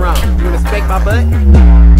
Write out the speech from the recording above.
around. You wanna spank my butt?